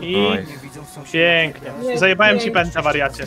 I pięknie. Zajebałem ci pętę, wariacie.